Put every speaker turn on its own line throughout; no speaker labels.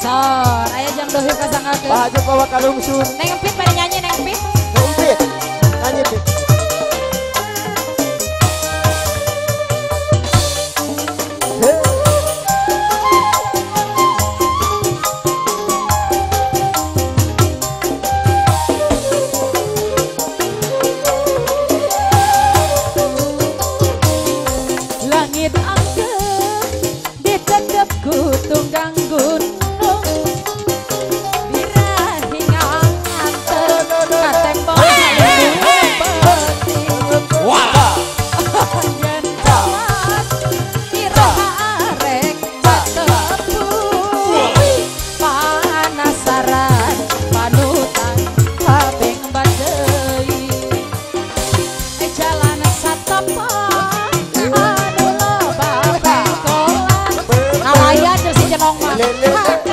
Sor, ayah jam dohir kasang aku.
Baju bawa kalung sur.
Neng pit mari nyanyi neng pit.
Neng pit, nyanyi pit.
Langit ねえね。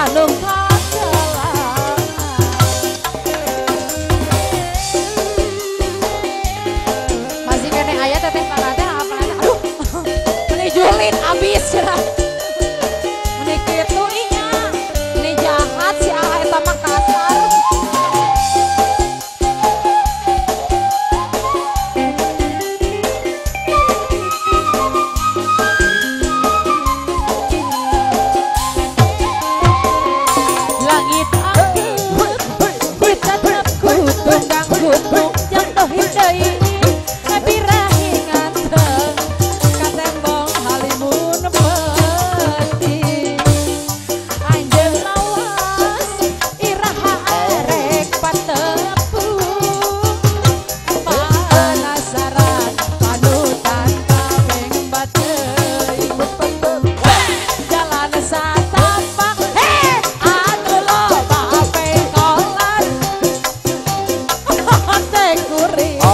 Anong know.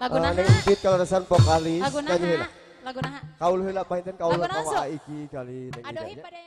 Lagu eh, naha. Nek
Udit kalau resan vokalis. Lagu naha.
Lagu naha.
Kaul heula pahinten kaul kawa iki kali. ada iya, iya.
pada